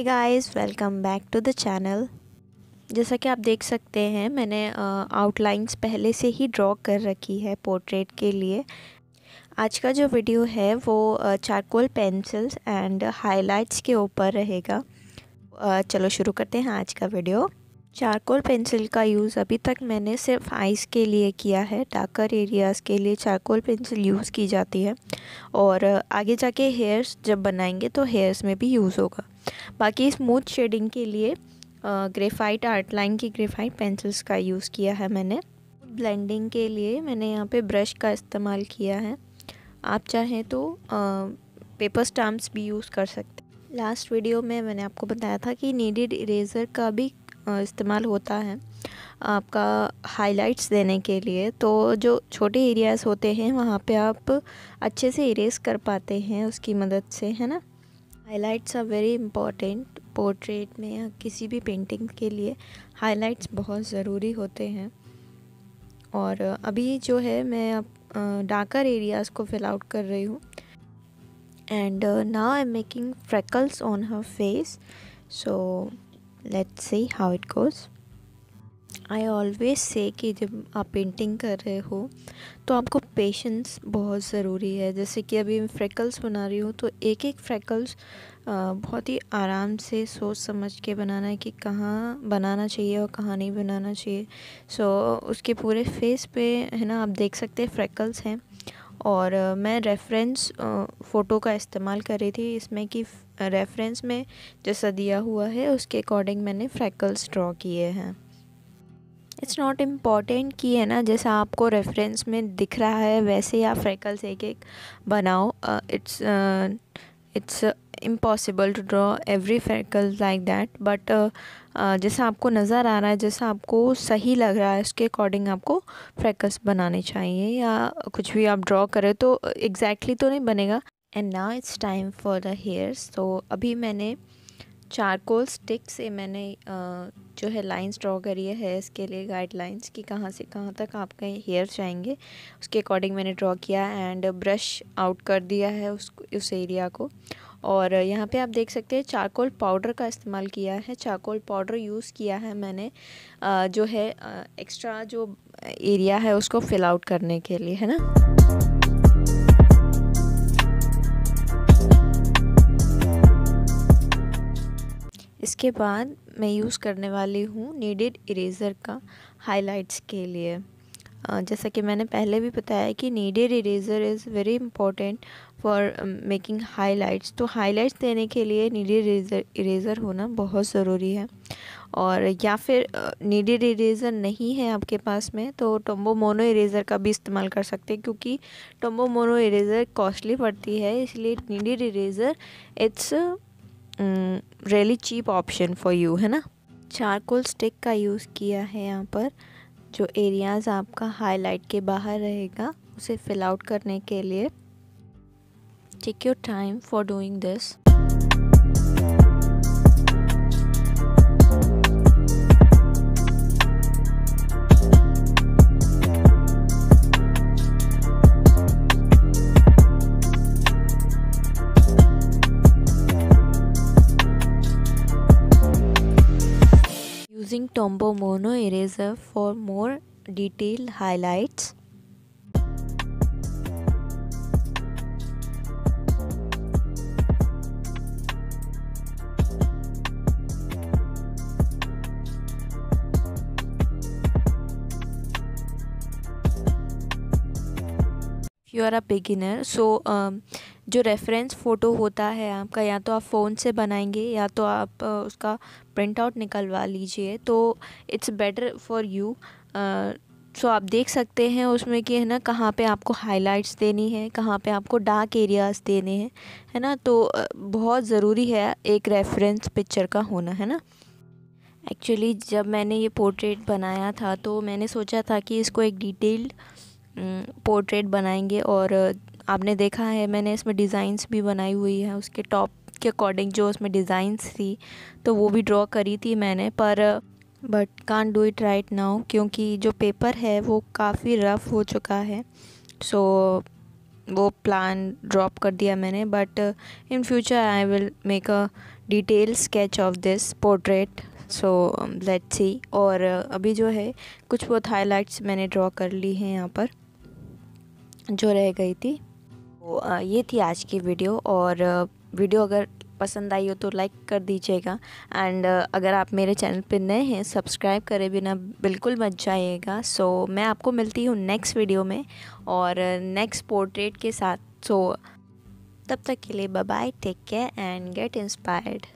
Hey guys welcome back to the channel जैसा कि आप देख सकते हैं, मैंने आउटलाइंस पहले से ही ड्रॉ कर रखी है पोर्ट्रेट के लिए। आज का जो वीडियो है वो चारकोल पेंसिल्स एंड हाइलाइट्स के ऊपर रहेगा। चलो शुरू करते हैं आज का वीडियो चारकोल पेंसिल का यूज़ अभी तक मैंने सिर्फ़ आइज़ के लिए किया है डार्कर एरियाज़ के लिए चारकोल पेंसिल यूज़ की जाती है। और आगे जाके हेयर्स जब बनाएँगे तो हेयर्स में भी यूज़ होगा। बाकी स्मूथ शेडिंग के लिए ग्रेफाइट आर्ट लाइन की ग्रेफाइट पेंसिल्स का यूज़ किया है मैंने। ब्लेंडिंग के लिए मैंने यहाँ पे ब्रश का इस्तेमाल किया है। आप चाहें तो आ, पेपर स्टाम्प्स भी यूज़ कर सकते हैं। लास्ट वीडियो में मैंने आपको बताया था कि नीडेड इरेज़र का भी इस्तेमाल होता है आपका हाइलाइट्स देने के लिए। तो जो छोटे एरियाज़ होते हैं वहाँ पे आप अच्छे से इरेज कर पाते हैं उसकी मदद से है ना? Highlights are very important portrait में या किसी भी पेंटिंग के लिए हाइलाइट्स बहुत ज़रूरी होते हैं। और अभी जो है मैं अब डार्कर एरियाज़ को फिल आउट कर रही हूँ। And now I am making freckles on her face so let's see how it goes I always say कि जब आप पेंटिंग कर रहे हो तो आपको पेशेंस बहुत ज़रूरी है। जैसे कि अभी मैं फ्रेकल्स बना रही हूँ तो एक एक फ्रेकल्स बहुत ही आराम से सोच समझ के बनाना है कि कहाँ बनाना चाहिए और कहाँ नहीं बनाना चाहिए। सो so, उसके पूरे फेस पे है ना आप देख सकते हैं फ्रेकल्स हैं। और मैं रेफरेंस फ़ोटो का इस्तेमाल कर रही थी इसमें कि रेफरेंस में जैसा दिया हुआ है उसके अकॉर्डिंग मैंने फ्रैकल्स ड्रॉ किए हैं। इट्स नॉट इंपॉर्टेंट कि, है ना, जैसा आपको रेफरेंस में दिख रहा है, वैसे ही आप फ्रैकल्स एक एक बनाओ। It's it's impossible to draw every freckle like that but जैसा आपको नज़र आ रहा है, जैसा आपको सही लग रहा है, उसके अकॉर्डिंग आपको फ्रैकल्स बनाने चाहिए, या कुछ भी आप ड्रॉ करें तो एग्जैक्टली exactly तो नहीं बनेगा। And now it's time for the hairs तो अभी मैंने चारकोल स्टिक से मैंने जो है लाइंस ड्रॉ करी है हेयर्स के लिए, गाइडलाइंस कि कहाँ से कहाँ तक आपके हेयर जाएँगे, उसके अकॉर्डिंग मैंने ड्रॉ किया एंड ब्रश आउट कर दिया है उस उस एरिया को। और यहाँ पे आप देख सकते हैं चारकोल पाउडर का इस्तेमाल किया है, चारकोल पाउडर यूज़ किया है मैंने जो है एक्स्ट्रा जो एरिया है उसको फिल आउट करने के लिए, है ना? इसके बाद मैं यूज़ करने वाली हूँ नीडेड इरेज़र का हाइलाइट्स के लिए। जैसा कि मैंने पहले भी बताया कि kneaded eraser is very important for making highlights तो हाइलाइट्स देने के लिए नीडेड इरेज़र इरेज़र होना बहुत ज़रूरी है। और या फिर नीडेड इरेज़र नहीं है आपके पास में तो टोम्बो मोनो इरेज़र का भी इस्तेमाल कर सकते हैं, क्योंकि टोम्बो मोनो इरेज़र कॉस्टली पड़ती है, इसलिए kneaded eraser it's really cheap option for you है ना? चारकोल स्टिक का यूज़ किया है यहाँ पर, जो एरियाज़ आपका हाईलाइट के बाहर रहेगा, उसे फिल आउट करने के लिए. Take your time for doing this using Tombow Mono eraser for more detailed highlights. You are a beginner so जो रेफरेंस फ़ोटो होता है आपका, या तो आप फ़ोन से बनाएँगे, या तो आप उसका प्रिंट आउट निकलवा लीजिए तो it's better for you so आप देख सकते हैं उसमें कि, है ना, कहाँ पे आपको हाइलाइट्स देनी है, कहाँ पे आपको डार्क एरियाज़ देने हैं, है ना? तो बहुत ज़रूरी है एक रेफरेंस पिक्चर का होना, है ना? एक्चुअली जब मैंने ये पोर्ट्रेट बनाया था तो मैंने सोचा था कि इसको एक डिटेल्ड पोर्ट्रेट बनाएँगे और आपने देखा है मैंने इसमें डिज़ाइंस भी बनाई हुई है उसके टॉप के अकॉर्डिंग जो उसमें डिज़ाइंस थी तो वो भी ड्रॉ करी थी मैंने पर but can't do it right now क्योंकि जो पेपर है वो काफ़ी रफ़ हो चुका है सो so, वो प्लान ड्रॉप कर दिया मैंने but in future I will make a detail sketch of this portrait so let's see और अभी जो है कुछ बहुत हाईलाइट्स मैंने ड्रॉ कर ली हैं यहाँ पर। जो रह गई थी तो ये थी आज की वीडियो। और वीडियो अगर पसंद आई हो तो लाइक कर दीजिएगा। एंड अगर आप मेरे चैनल पर नए हैं सब्सक्राइब करे बिना बिल्कुल मत जाइएगा। सो so, मैं आपको मिलती हूँ नेक्स्ट वीडियो में। और नेक्स्ट पोर्ट्रेट के साथ। सो so, तब तक के लिए bye bye take care and get inspired.